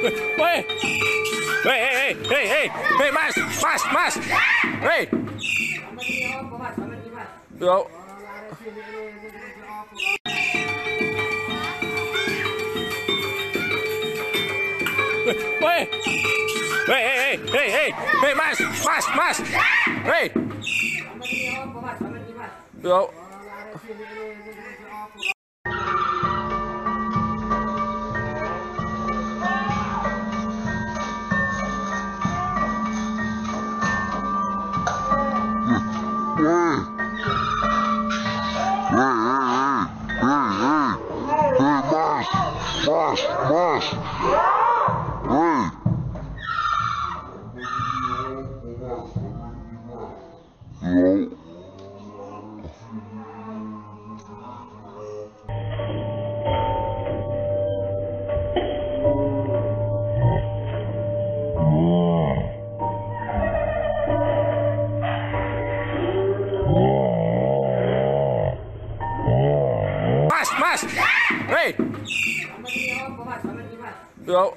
Woi. Hei, hei, hei, hei, hei, Mas, Mas, Mas. Hei. Yo. Woi. Hei, hei, hei, hei, hei, Mas, Mas, Mas. Hei. Yo. Mas, mas. Ei. Não. Mas, Mas. Hei. Yo.